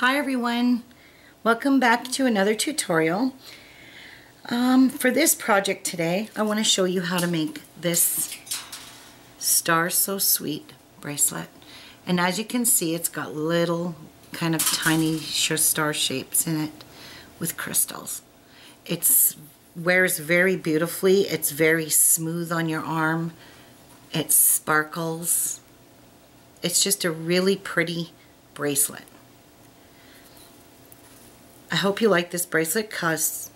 Hi everyone, welcome back to another tutorial. Um, for this project today, I want to show you how to make this Star So Sweet bracelet. And as you can see, it's got little kind of tiny star shapes in it with crystals. It wears very beautifully. It's very smooth on your arm. It sparkles. It's just a really pretty bracelet. I hope you like this bracelet because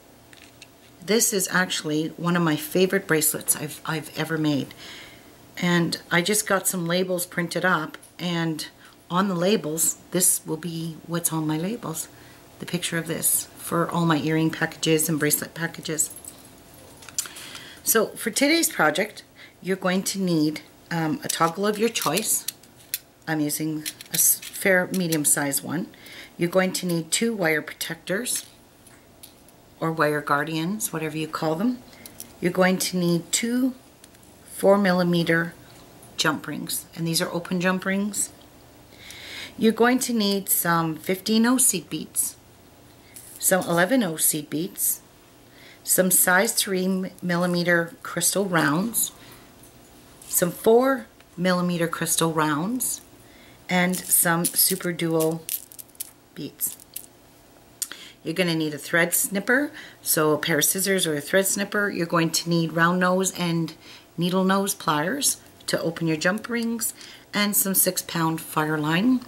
this is actually one of my favorite bracelets I've, I've ever made. And I just got some labels printed up and on the labels, this will be what's on my labels. The picture of this for all my earring packages and bracelet packages. So for today's project, you're going to need um, a toggle of your choice. I'm using a fair medium size one. You're going to need two wire protectors or wire guardians, whatever you call them. You're going to need two four millimeter jump rings, and these are open jump rings. You're going to need some 15 seed beads, some 11 seed beads, some size 3 millimeter crystal rounds, some 4 millimeter crystal rounds, and some Super Duo beads. You're going to need a thread snipper, so a pair of scissors or a thread snipper. You're going to need round nose and needle nose pliers to open your jump rings and some six pound Fireline.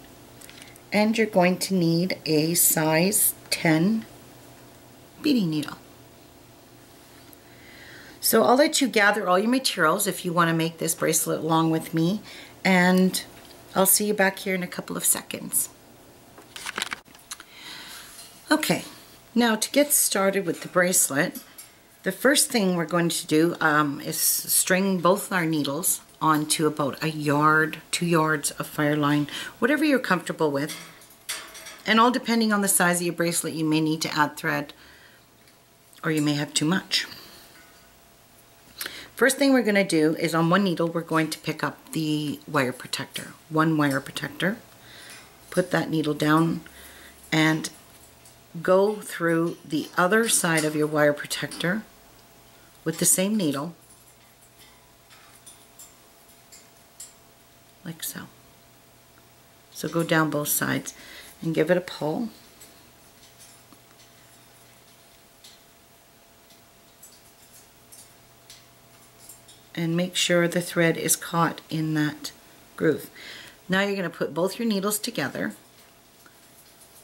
And you're going to need a size 10 beading needle. So I'll let you gather all your materials if you want to make this bracelet along with me and I'll see you back here in a couple of seconds. Okay, now to get started with the bracelet, the first thing we're going to do um, is string both our needles onto about a yard, two yards of Fireline, whatever you're comfortable with. And all depending on the size of your bracelet, you may need to add thread or you may have too much. First thing we're going to do is on one needle, we're going to pick up the wire protector, one wire protector. Put that needle down and go through the other side of your wire protector with the same needle like so. So go down both sides and give it a pull. And make sure the thread is caught in that groove. Now you're going to put both your needles together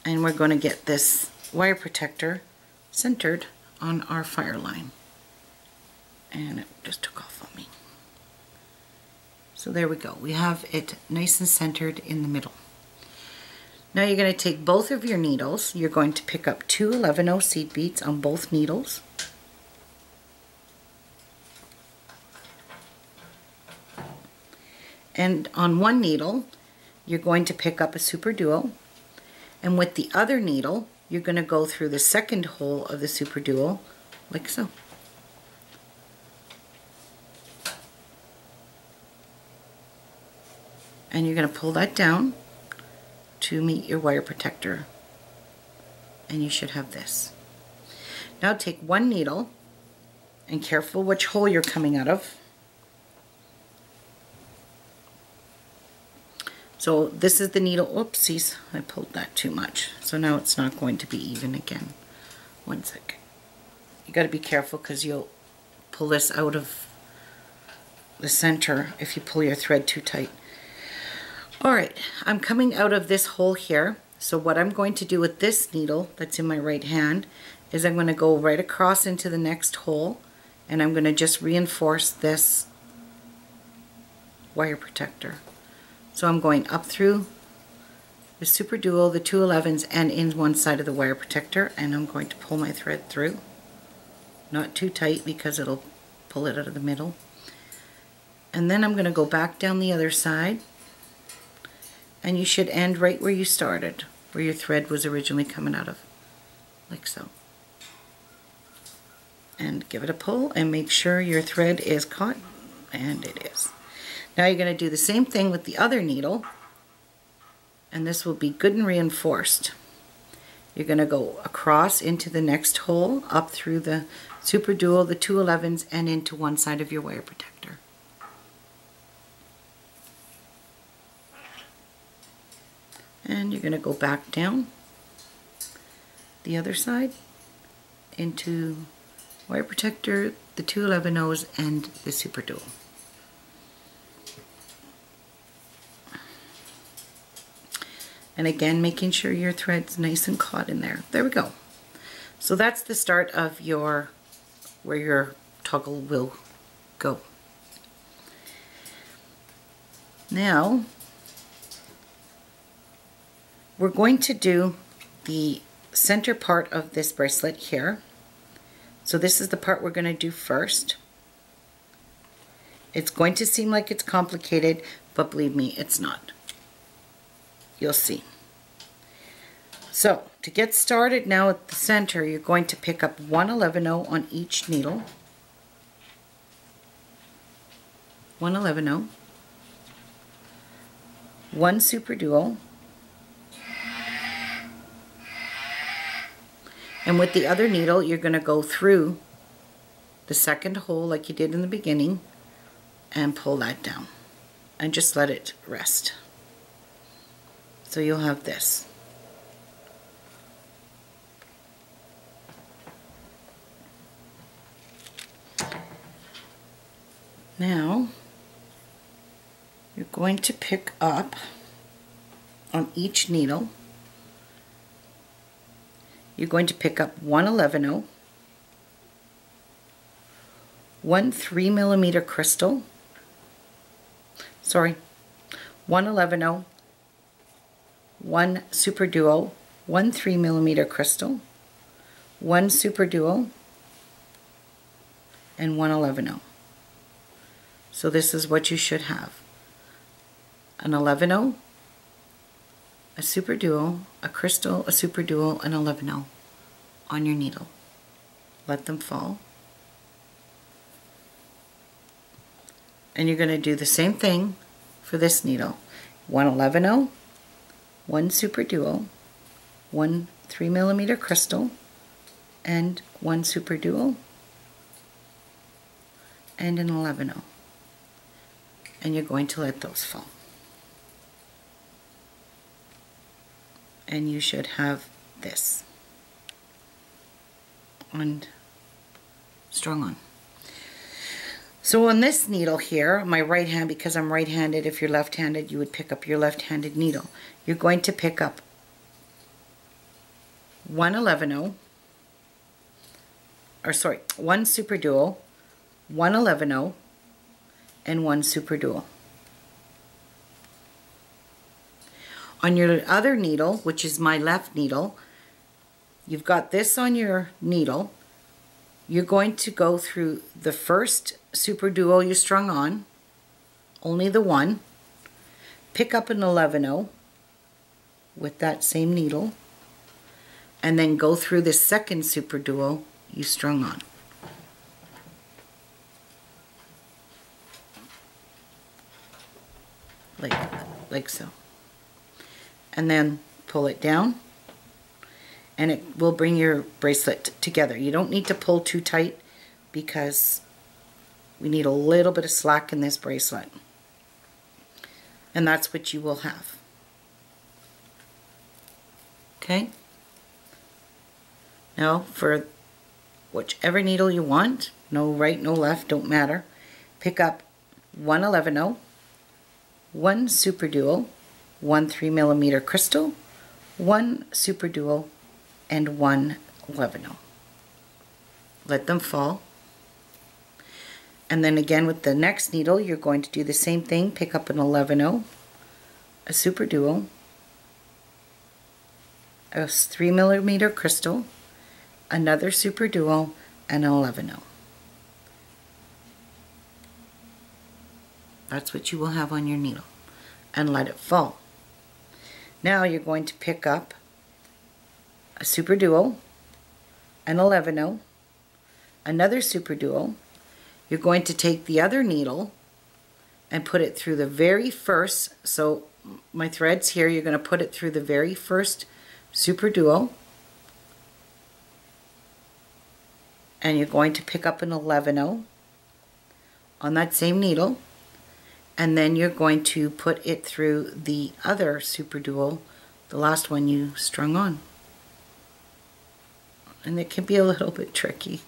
and we're going to get this wire protector centered on our Fireline. And it just took off on me. So there we go. We have it nice and centered in the middle. Now you're going to take both of your needles. You're going to pick up two 11 seed beads on both needles. And on one needle, you're going to pick up a Super Duo. And with the other needle, you're going to go through the second hole of the super duo like so. And you're going to pull that down to meet your wire protector. And you should have this. Now take one needle and careful which hole you're coming out of So this is the needle, oopsies, I pulled that too much. So now it's not going to be even again. One sec. You got to be careful because you'll pull this out of the center if you pull your thread too tight. All right, I'm coming out of this hole here. So what I'm going to do with this needle that's in my right hand is I'm going to go right across into the next hole and I'm going to just reinforce this wire protector. So I'm going up through the Super Duo, the 211s, and in one side of the wire protector, and I'm going to pull my thread through. Not too tight because it'll pull it out of the middle. And then I'm going to go back down the other side, and you should end right where you started, where your thread was originally coming out of, like so. And give it a pull and make sure your thread is caught, and it is. Now you're going to do the same thing with the other needle and this will be good and reinforced. You're going to go across into the next hole, up through the super duo, the 211s, and into one side of your wire protector. And you're going to go back down the other side into wire protector, the 211 O's, and the super duo. And again, making sure your thread's nice and caught in there. There we go. So that's the start of your, where your toggle will go. Now, we're going to do the center part of this bracelet here. So this is the part we're going to do first. It's going to seem like it's complicated, but believe me, it's not. You'll see. So, to get started now at the center, you're going to pick up one 11 on each needle. One 11 one super duo, and with the other needle you're going to go through the second hole like you did in the beginning and pull that down and just let it rest. So you'll have this. Now, you're going to pick up on each needle, you're going to pick up one 11 one 3 millimeter crystal, sorry, one 11 one super duo, one 3 millimeter crystal, one super duo, and one 11 so this is what you should have. An 11 a super duo, a crystal, a super duo, an 11 on your needle. Let them fall. And you're going to do the same thing for this needle. One 11 one super duo, one 3 millimeter crystal, and one super duo, and an 11 and you're going to let those fall. And you should have this and strung on. So on this needle here, my right hand, because I'm right-handed, if you're left-handed, you would pick up your left-handed needle. You're going to pick up one 11 or sorry, one super duo, one 11 and one super duo. On your other needle, which is my left needle, you've got this on your needle. You're going to go through the first super duo you strung on, only the one, pick up an 11 with that same needle, and then go through the second super duo you strung on. Like, like so. And then pull it down and it will bring your bracelet together. You don't need to pull too tight because we need a little bit of slack in this bracelet. And that's what you will have. Okay? Now for whichever needle you want, no right, no left, don't matter, pick up 111 one super duo, one 3 millimeter crystal, one super duo, and one 11 Let them fall. And then again with the next needle, you're going to do the same thing. Pick up an 11 a super duo, a 3 millimeter crystal, another super duo, and an 11 That's what you will have on your needle. And let it fall. Now you're going to pick up a Super Duo, an Eleveno, another Super Duo. You're going to take the other needle and put it through the very first, so my thread's here, you're going to put it through the very first Super Duo. And you're going to pick up an 11 on that same needle and then you're going to put it through the other super duo, the last one you strung on and it can be a little bit tricky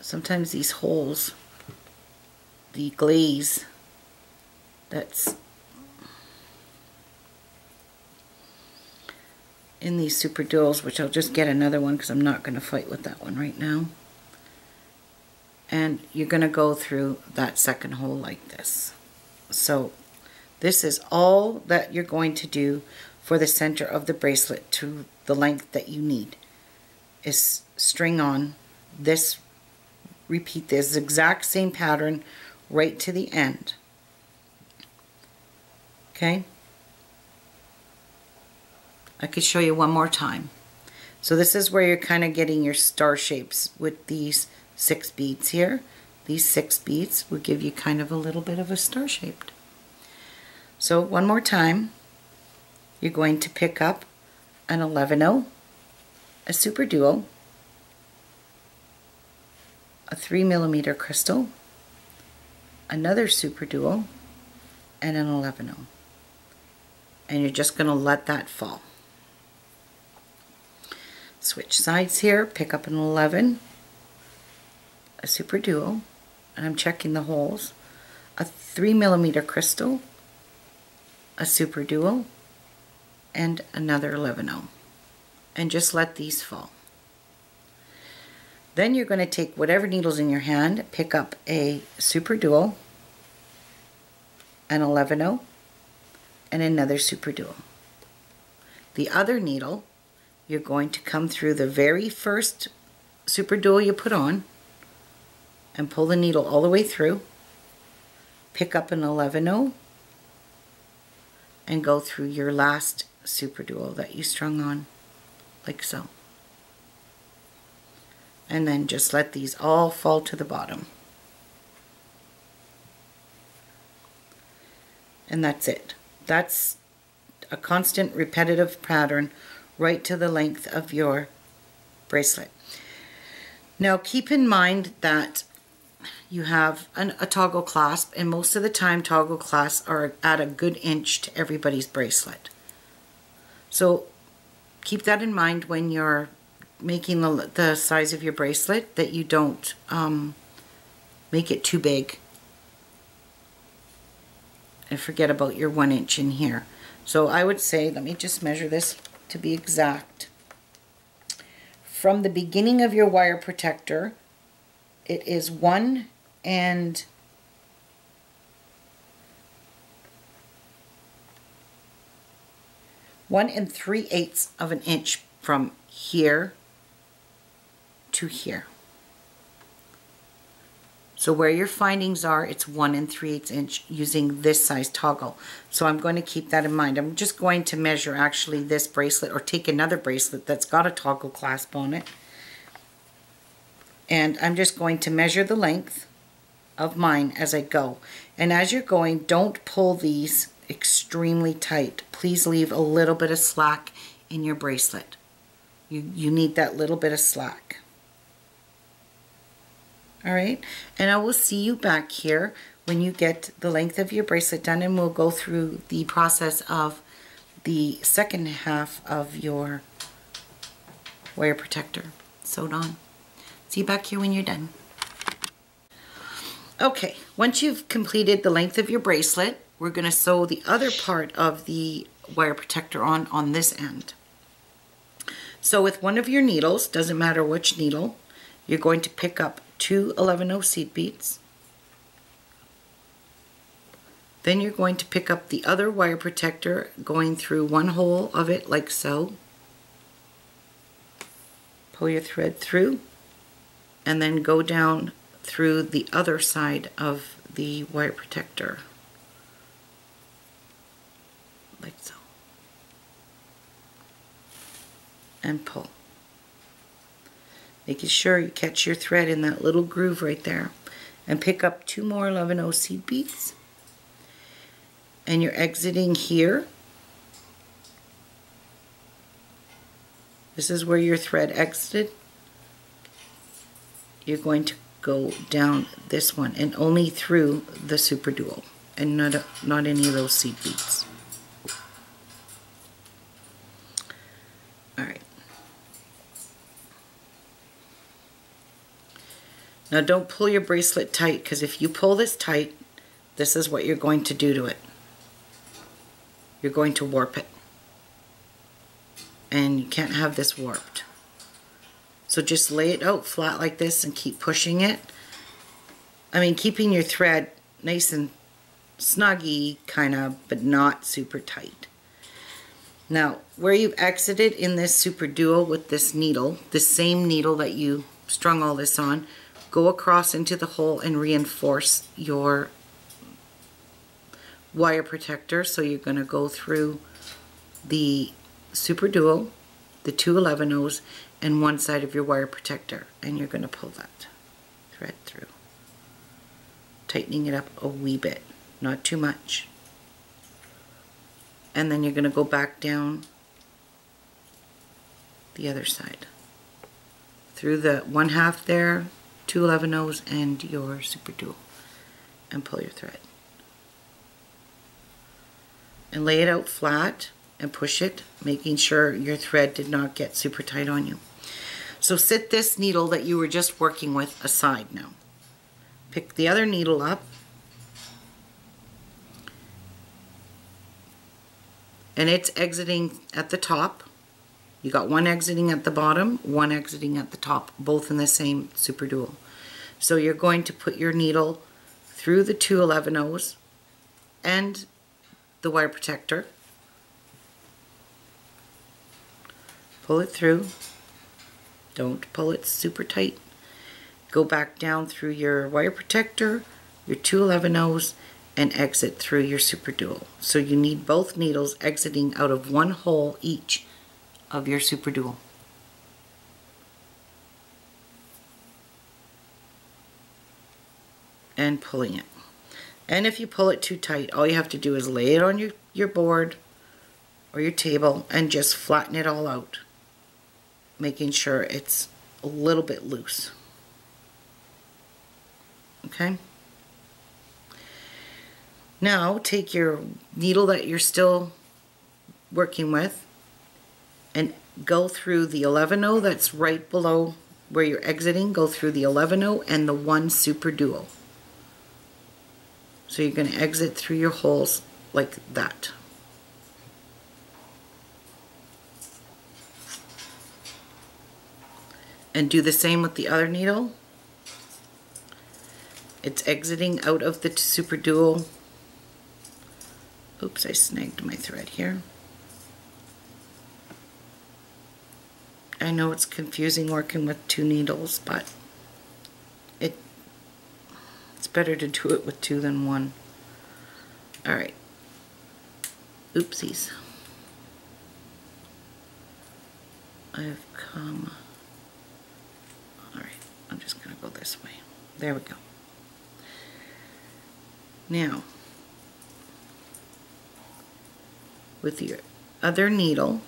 sometimes these holes the glaze that's in these super duos, which I'll just get another one because I'm not going to fight with that one right now. And you're going to go through that second hole like this. So this is all that you're going to do for the center of the bracelet to the length that you need. Is string on this, repeat this exact same pattern right to the end. Okay? I could show you one more time. So this is where you're kind of getting your star shapes with these six beads here. These six beads will give you kind of a little bit of a star shaped. So one more time, you're going to pick up an 11 a super duo, a 3 millimeter crystal, another super duo, and an 11 And you're just going to let that fall switch sides here, pick up an 11, a super duo, and I'm checking the holes, a 3 millimeter crystal, a super duo, and another 11 -0. And just let these fall. Then you're going to take whatever needles in your hand, pick up a super duo, an 11 -0, and another super duo. The other needle you're going to come through the very first super duo you put on and pull the needle all the way through, pick up an 11 and go through your last super duo that you strung on, like so. And then just let these all fall to the bottom. And that's it. That's a constant repetitive pattern right to the length of your bracelet. Now keep in mind that you have an, a toggle clasp and most of the time toggle clasps are at a good inch to everybody's bracelet. So keep that in mind when you're making the, the size of your bracelet that you don't um, make it too big and forget about your one inch in here. So I would say, let me just measure this to be exact. From the beginning of your wire protector, it is one and one and three eighths of an inch from here to here. So where your findings are, it's 1 and 3 eighths inch using this size toggle. So I'm going to keep that in mind. I'm just going to measure actually this bracelet or take another bracelet that's got a toggle clasp on it. And I'm just going to measure the length of mine as I go. And as you're going, don't pull these extremely tight. Please leave a little bit of slack in your bracelet. You, you need that little bit of slack all right and I will see you back here when you get the length of your bracelet done and we'll go through the process of the second half of your wire protector sewed on. See you back here when you're done. Okay, once you've completed the length of your bracelet, we're going to sew the other part of the wire protector on on this end. So with one of your needles, doesn't matter which needle, you're going to pick up two 11 seed beads. Then you're going to pick up the other wire protector going through one hole of it like so. Pull your thread through and then go down through the other side of the wire protector. Like so. And pull. Making sure you catch your thread in that little groove right there. And pick up two more 11 seed beads and you're exiting here. This is where your thread exited. You're going to go down this one and only through the super duo and not, not any of those seed beads. Alright. Now don't pull your bracelet tight because if you pull this tight, this is what you're going to do to it. You're going to warp it. And you can't have this warped. So just lay it out flat like this and keep pushing it. I mean, keeping your thread nice and snuggy, kind of, but not super tight. Now, where you've exited in this super duo with this needle, the same needle that you strung all this on, go across into the hole and reinforce your wire protector. So you're going to go through the super duo, the two 11 O's, and one side of your wire protector. And you're going to pull that thread through. Tightening it up a wee bit, not too much. And then you're going to go back down the other side. Through the one half there, two 11 O's, and your super duo And pull your thread. And lay it out flat and push it, making sure your thread did not get super tight on you. So sit this needle that you were just working with aside now. Pick the other needle up and it's exiting at the top. You got one exiting at the bottom, one exiting at the top, both in the same super duo. So you're going to put your needle through the two 11 O's and the wire protector pull it through. Don't pull it super tight. Go back down through your wire protector, your 211 O's, and exit through your super duo. So you need both needles exiting out of one hole each of your super duo. And pulling it. And if you pull it too tight, all you have to do is lay it on your, your board or your table and just flatten it all out making sure it's a little bit loose. Okay? Now take your needle that you're still working with and go through the 11 that's right below where you're exiting. Go through the 11 and the one super duo. So you're going to exit through your holes like that. And do the same with the other needle. It's exiting out of the super duo. Oops, I snagged my thread here. I know it's confusing working with two needles, but it it's better to do it with two than one. Alright. Oopsies. I've come I'm just going to go this way. There we go. Now, with your other needle,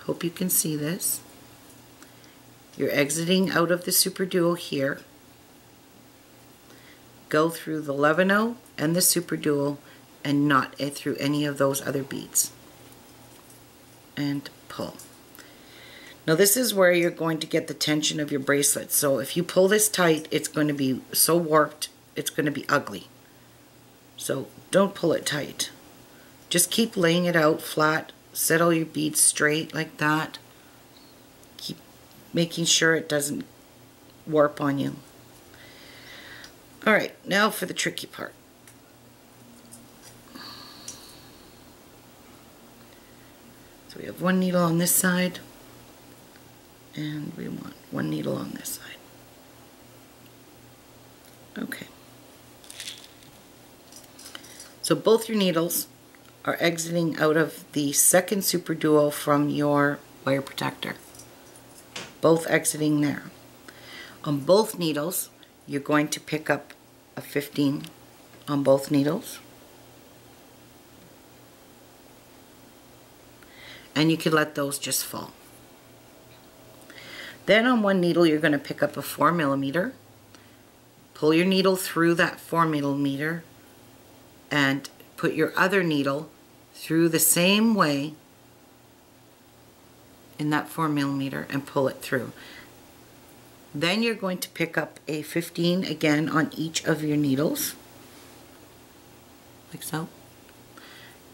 hope you can see this, you're exiting out of the super duo here, go through the 11 and the super duo and not it through any of those other beads and pull. Now this is where you're going to get the tension of your bracelet. So if you pull this tight, it's going to be so warped, it's going to be ugly. So don't pull it tight. Just keep laying it out flat. Set all your beads straight like that. Keep making sure it doesn't warp on you. Alright, now for the tricky part. So we have one needle on this side, and we want one needle on this side. Okay. So both your needles are exiting out of the second super duo from your wire protector. Both exiting there. On both needles, you're going to pick up a 15 on both needles. And you can let those just fall. Then on one needle, you're going to pick up a 4 millimeter, pull your needle through that 4 millimeter, and put your other needle through the same way in that 4 millimeter and pull it through. Then you're going to pick up a 15 again on each of your needles, like so,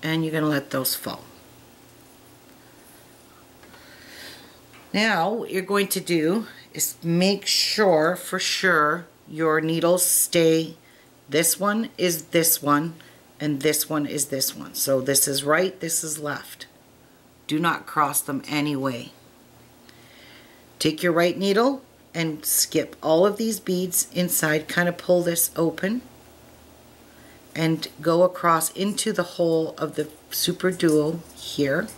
and you're going to let those fall. Now what you're going to do is make sure for sure your needles stay this one is this one and this one is this one. So this is right, this is left. Do not cross them anyway. Take your right needle and skip all of these beads inside, kind of pull this open and go across into the hole of the super duo here.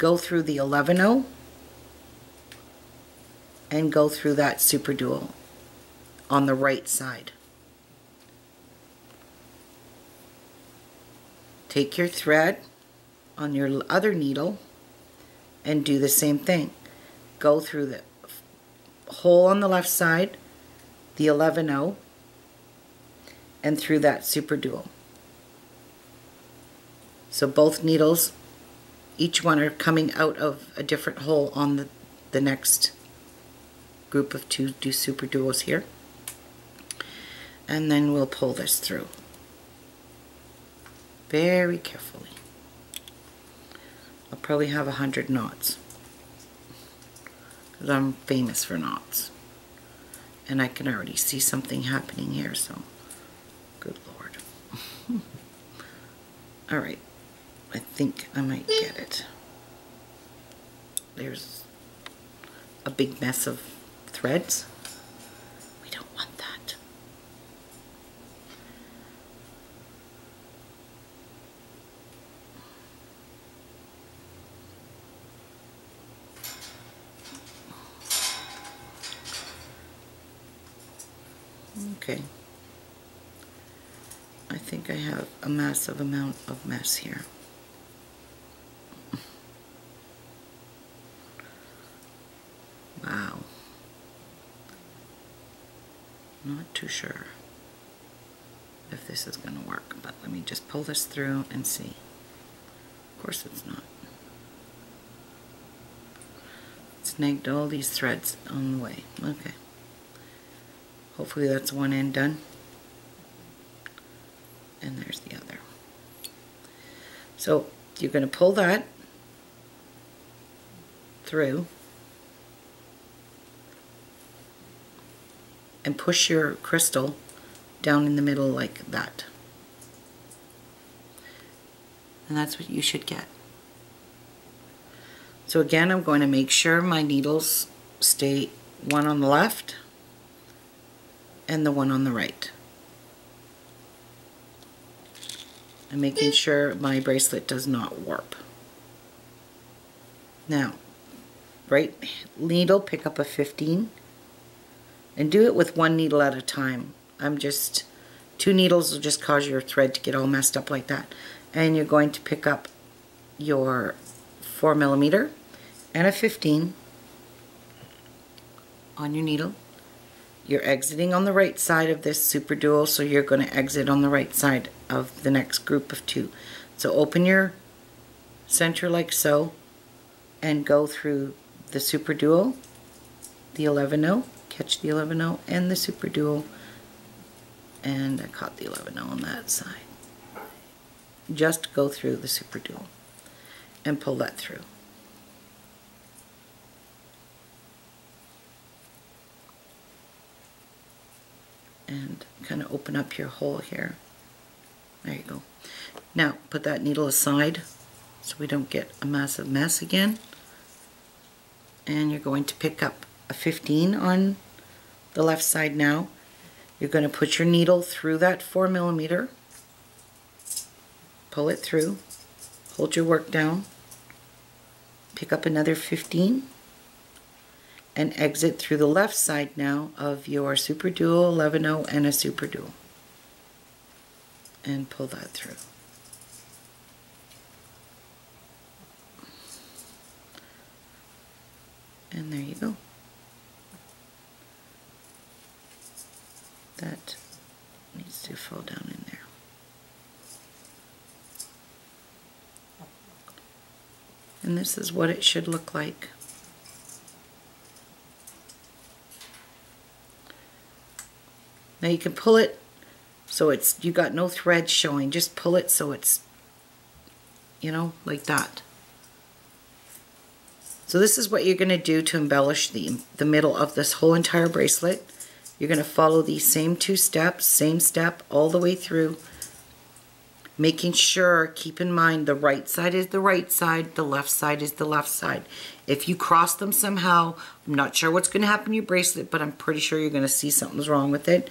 Go through the 11 and go through that super duo on the right side. Take your thread on your other needle and do the same thing. Go through the hole on the left side, the 11 and through that super duo. So both needles, each one are coming out of a different hole on the, the next group of two do super duos here. And then we'll pull this through. Very carefully. I'll probably have a hundred knots. Because I'm famous for knots. And I can already see something happening here, so good lord. Alright, I think I might get it. There's a big mess of threads. We don't want that. Okay. I think I have a massive amount of mess here. Wow. Not too sure if this is going to work, but let me just pull this through and see. Of course it's not. Snagged all these threads on the way. Okay. Hopefully that's one end done. And there's the other. So you're going to pull that through and push your crystal down in the middle like that. And that's what you should get. So again, I'm going to make sure my needles stay one on the left and the one on the right. And making sure my bracelet does not warp. Now, right needle, pick up a 15 and do it with one needle at a time. I'm just, two needles will just cause your thread to get all messed up like that. And you're going to pick up your 4 millimeter and a 15 on your needle you're exiting on the right side of this super duo, so you're going to exit on the right side of the next group of two. So open your center like so, and go through the super duo, the 11 0, catch the 11 0, and the super duo, and I caught the 11 0 on that side. Just go through the super duo and pull that through. and kind of open up your hole here. There you go. Now put that needle aside so we don't get a massive mess again. And you're going to pick up a 15 on the left side now. You're going to put your needle through that 4 millimeter, pull it through, hold your work down, pick up another 15 and exit through the left side now of your Super Duo 11 and a Super Duo. And pull that through. And there you go. That needs to fall down in there. And this is what it should look like. Now you can pull it so it's, you got no thread showing. Just pull it so it's, you know, like that. So this is what you're going to do to embellish the, the middle of this whole entire bracelet. You're going to follow these same two steps, same step all the way through, making sure, keep in mind, the right side is the right side, the left side is the left side. If you cross them somehow, I'm not sure what's going to happen to your bracelet, but I'm pretty sure you're going to see something's wrong with it.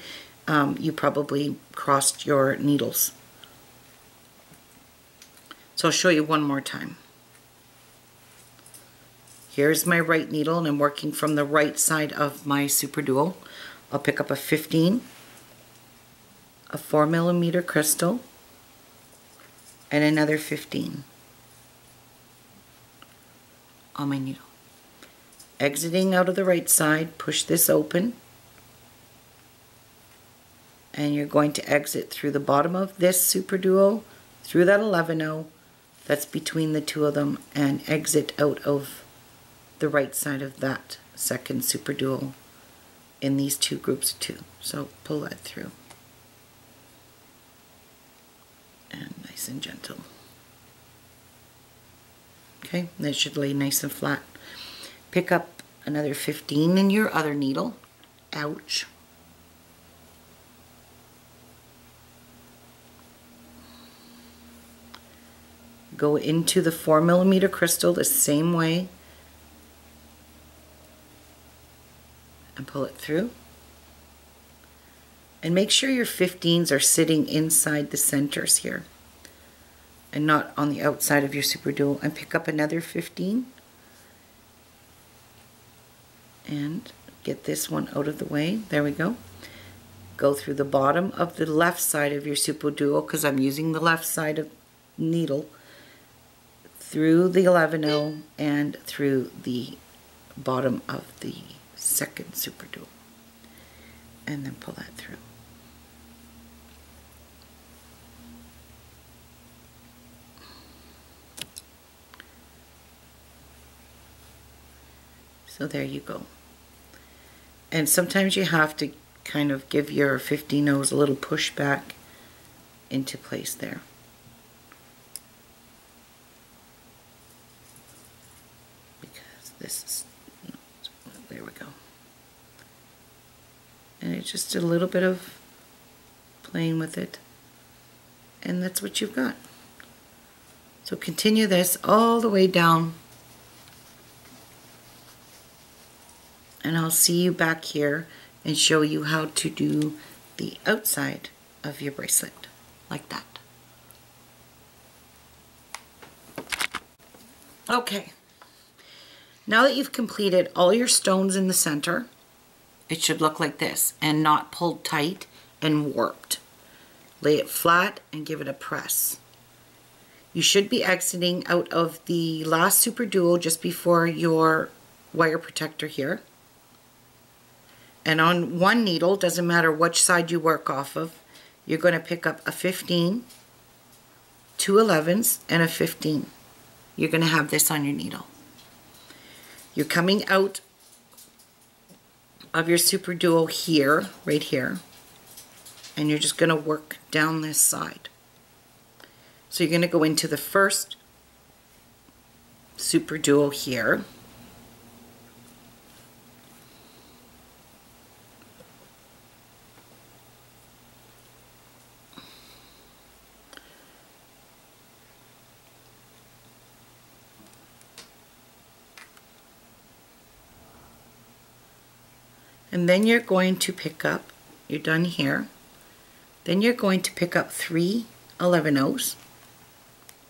Um, you probably crossed your needles. So I'll show you one more time. Here's my right needle and I'm working from the right side of my Super Duo. I'll pick up a 15, a 4 millimeter crystal, and another 15 on my needle. Exiting out of the right side, push this open, and you're going to exit through the bottom of this Super Duo, through that 11 that's between the two of them, and exit out of the right side of that second super duo in these two groups too. So pull that through. And nice and gentle. Okay, that should lay nice and flat. Pick up another 15 in your other needle. Ouch. Go into the 4 millimeter crystal the same way and pull it through. And make sure your 15s are sitting inside the centers here and not on the outside of your super duo. And pick up another 15 and get this one out of the way. There we go. Go through the bottom of the left side of your super duo because I'm using the left side of needle through the 11 and through the bottom of the second super duo and then pull that through. So there you go. And sometimes you have to kind of give your 50 nose a little push back into place there. Because this is there we go. and it's just a little bit of playing with it and that's what you've got so continue this all the way down and I'll see you back here and show you how to do the outside of your bracelet like that okay now that you've completed all your stones in the center it should look like this and not pulled tight and warped. Lay it flat and give it a press. You should be exiting out of the last Super Duo just before your wire protector here. And on one needle, doesn't matter which side you work off of, you're going to pick up a 15, two 11s, and a 15. You're going to have this on your needle. You're coming out of your Super Duo here, right here, and you're just going to work down this side. So you're going to go into the first Super Duo here, and then you're going to pick up, you're done here, then you're going to pick up three 11 O's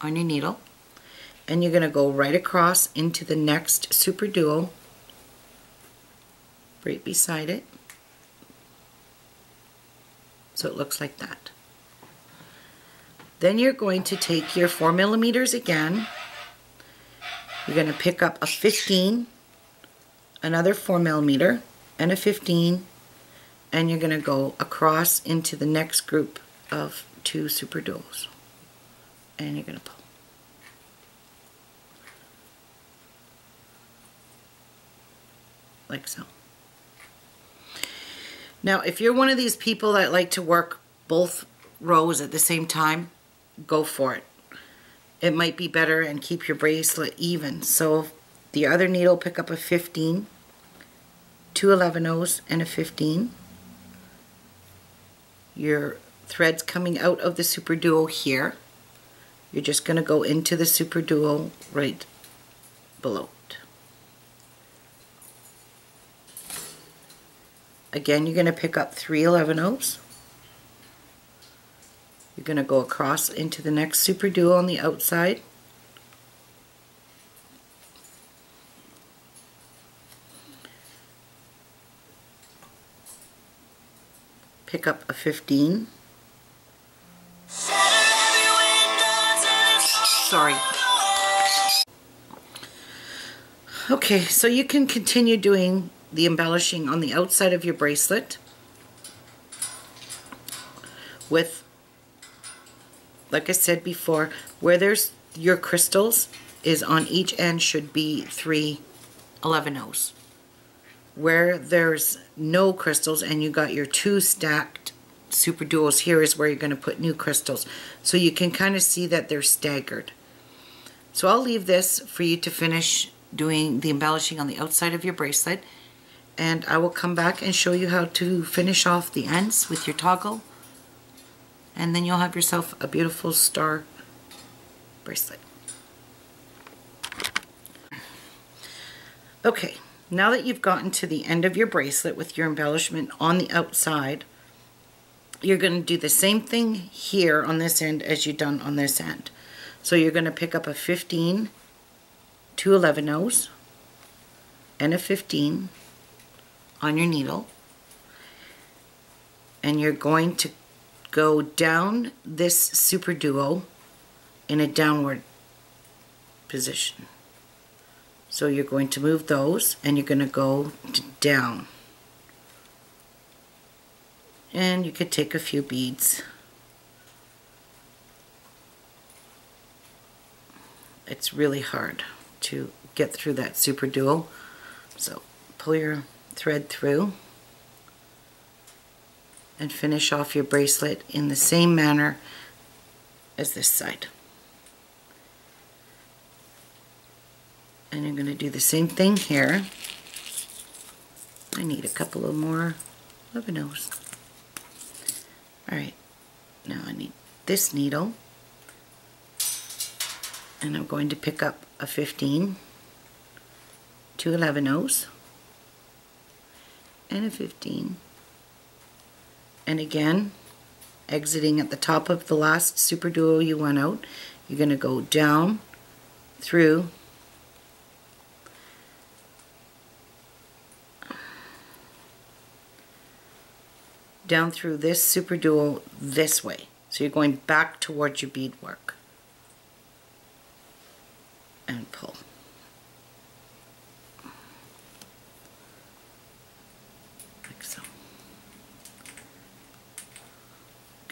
on your needle. And you're going to go right across into the next Super Duo. Right beside it. So it looks like that. Then you're going to take your 4 millimeters again. You're going to pick up a 15 another 4 millimeter and a 15 and you're going to go across into the next group of two super duos and you're going to pull. Like so. Now if you're one of these people that like to work both rows at the same time, go for it. It might be better and keep your bracelet even. So the other needle pick up a 15, two 11 O's and a 15. Your thread's coming out of the super duo here. You're just going to go into the super duo right below it. Again, you're going to pick up three 11 O's. You're going to go across into the next super duo on the outside. Pick up a 15. Sorry. Okay, so you can continue doing the embellishing on the outside of your bracelet with like I said before, where there's your crystals is on each end should be three 11 O's. Where there's no crystals and you got your two stacked super duos here is where you're going to put new crystals. So you can kind of see that they're staggered. So I'll leave this for you to finish doing the embellishing on the outside of your bracelet and I will come back and show you how to finish off the ends with your toggle and then you'll have yourself a beautiful star bracelet. Okay, now that you've gotten to the end of your bracelet with your embellishment on the outside, you're going to do the same thing here on this end as you've done on this end. So you're going to pick up a 15, two 11 O's, and a 15 on your needle. And you're going to go down this super duo in a downward position. So you're going to move those and you're going to go down. And you could take a few beads. It's really hard to get through that super duo. So pull your thread through and finish off your bracelet in the same manner as this side. And I'm going to do the same thing here. I need a couple of more 11 O's. Alright, now I need this needle. And I'm going to pick up a 15, two 11 O's, and a 15 and again exiting at the top of the last super duo you went out you're going to go down through down through this super duo this way. So you're going back towards your beadwork and pull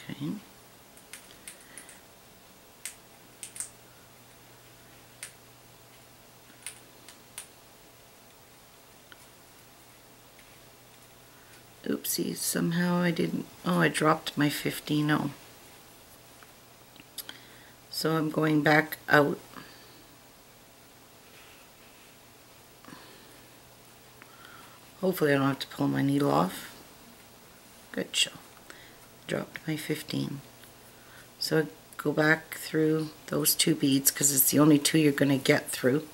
Okay. Oopsie, somehow I didn't, oh, I dropped my 15 -0. So I'm going back out. Hopefully I don't have to pull my needle off. Good show dropped my 15 so I go back through those two beads because it's the only two you're going to get through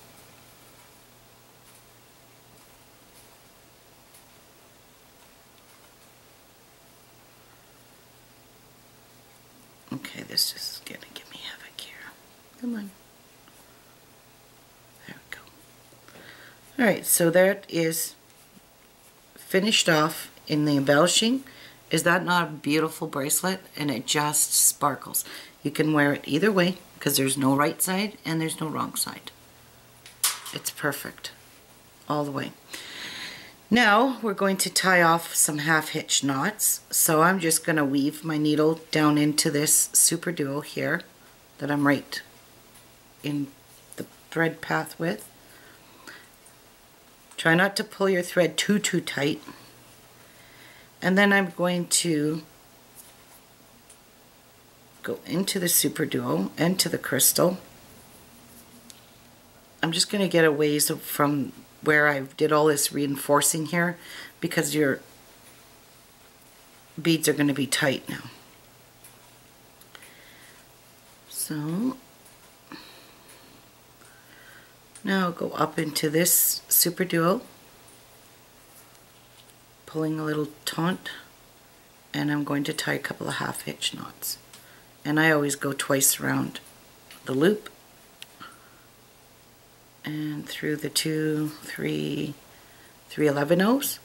okay this is going to give me havoc here come on there we go alright so that is finished off in the embellishing is that not a beautiful bracelet? And it just sparkles. You can wear it either way because there's no right side and there's no wrong side. It's perfect all the way. Now we're going to tie off some half hitch knots. So I'm just going to weave my needle down into this super duo here that I'm right in the thread path with. Try not to pull your thread too, too tight. And then I'm going to go into the super duo and to the crystal. I'm just going to get a ways from where I did all this reinforcing here because your beads are going to be tight now. So now go up into this super duo. Pulling a little taunt. And I'm going to tie a couple of half hitch knots. And I always go twice around the loop. And through the two, three, three eleven O's.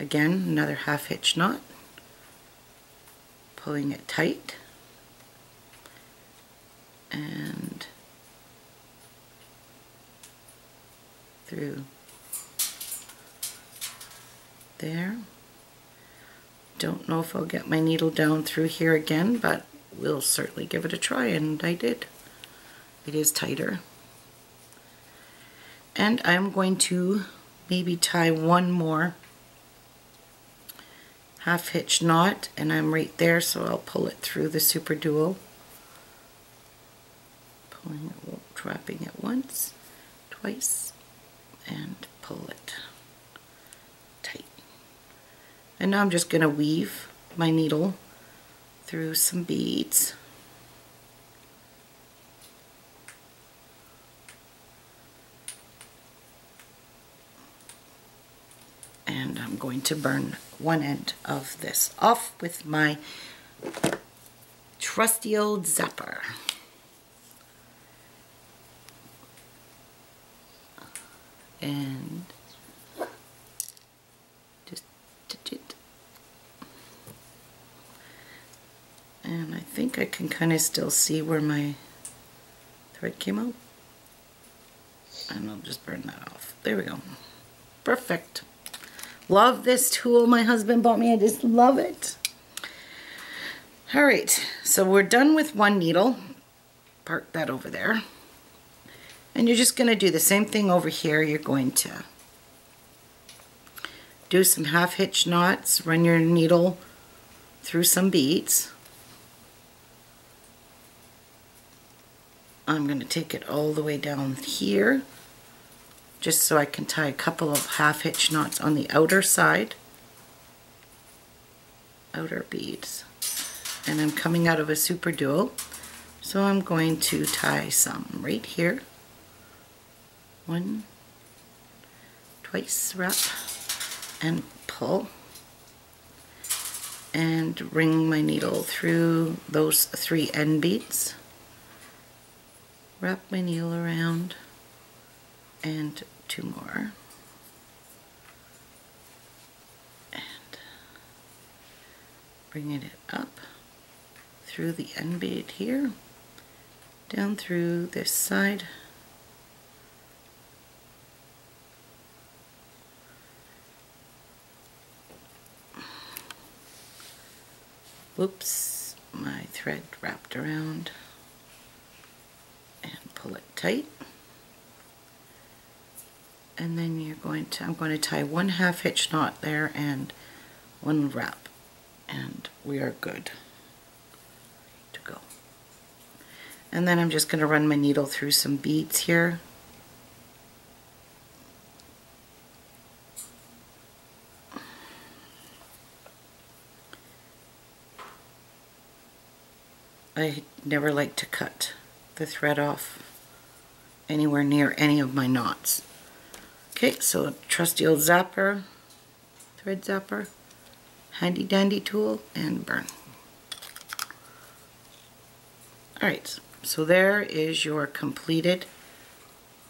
Again, another half hitch knot, pulling it tight, and through there. Don't know if I'll get my needle down through here again, but we'll certainly give it a try, and I did. It is tighter. And I'm going to maybe tie one more half hitch knot, and I'm right there, so I'll pull it through the super duo. Pulling it, trapping it once, twice, and pull it tight. And now I'm just going to weave my needle through some beads. And I'm going to burn one end of this off with my trusty old zapper. And just touch it. and I think I can kind of still see where my thread came out. And I'll just burn that off. There we go. Perfect. Love this tool my husband bought me. I just love it. All right. So we're done with one needle. Park that over there and you're just going to do the same thing over here. You're going to do some half hitch knots run your needle through some beads. I'm going to take it all the way down here just so I can tie a couple of half hitch knots on the outer side outer beads. And I'm coming out of a super duo so I'm going to tie some right here one. Twice wrap and pull. And bring my needle through those three end beads. Wrap my needle around. And two more. And bringing it up through the end bead here down through this side whoops my thread wrapped around. And pull it tight. And then you're going to I'm going to tie one half hitch knot there and one wrap. And we are good. To go. And then I'm just going to run my needle through some beads here I never like to cut the thread off anywhere near any of my knots. Okay, so trusty old zapper, thread zapper, handy dandy tool, and burn. Alright, so there is your completed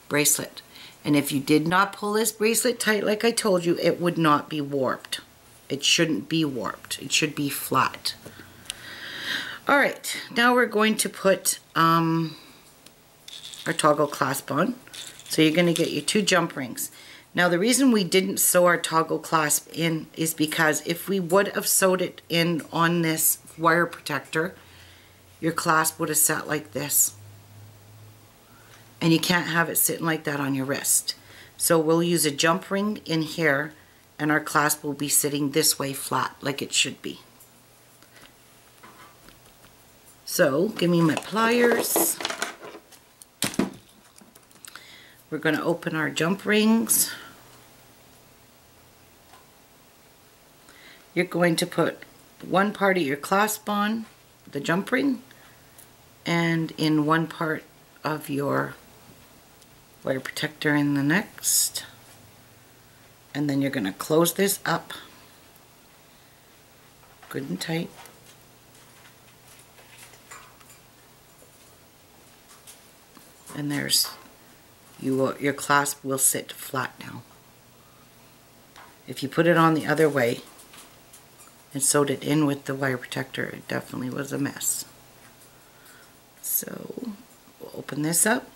bracelet. And if you did not pull this bracelet tight like I told you, it would not be warped. It shouldn't be warped. It should be flat. Alright, now we're going to put um, our toggle clasp on. So you're going to get your two jump rings. Now the reason we didn't sew our toggle clasp in is because if we would have sewed it in on this wire protector, your clasp would have sat like this. And you can't have it sitting like that on your wrist. So we'll use a jump ring in here and our clasp will be sitting this way flat like it should be. So give me my pliers. We're going to open our jump rings. You're going to put one part of your clasp on the jump ring and in one part of your wire protector in the next and then you're going to close this up good and tight and there's you will, your clasp will sit flat now if you put it on the other way and sewed it in with the wire protector it definitely was a mess so we'll open this up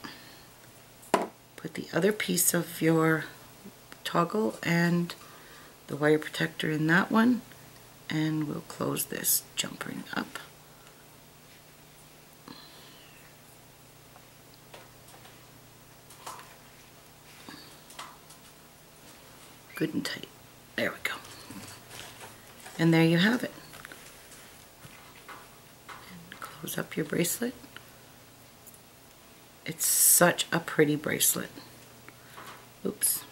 put the other piece of your toggle and the wire protector in that one and we'll close this jump ring up. Good and tight. There we go. And there you have it. And close up your bracelet. It's such a pretty bracelet. Oops.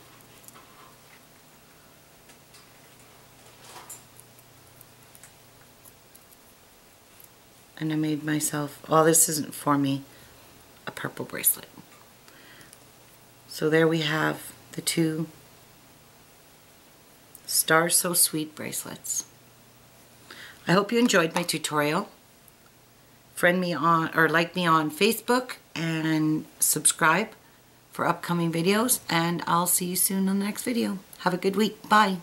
And I made myself, oh this isn't for me, a purple bracelet. So there we have the two Star So Sweet bracelets. I hope you enjoyed my tutorial. Friend me on, or like me on Facebook and subscribe for upcoming videos and I'll see you soon on the next video. Have a good week. Bye.